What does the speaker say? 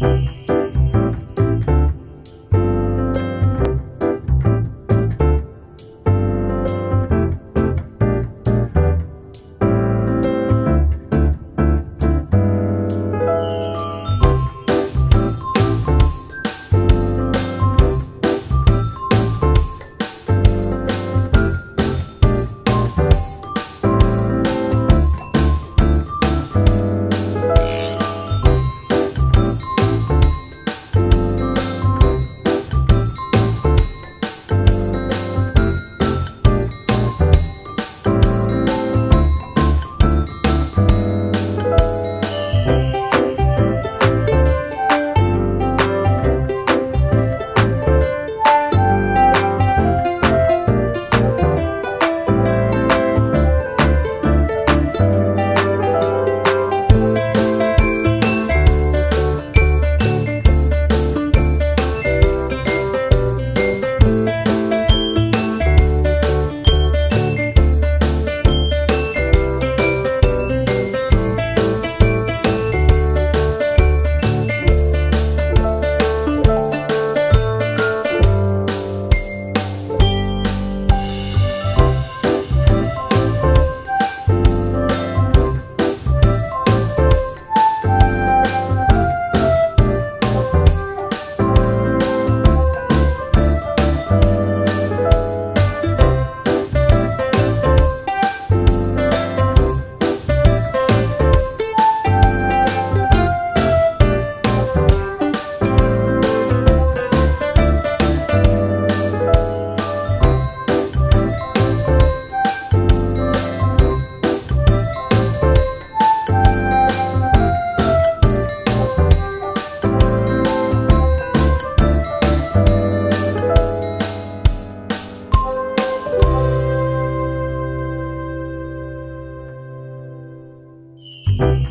Música Thank.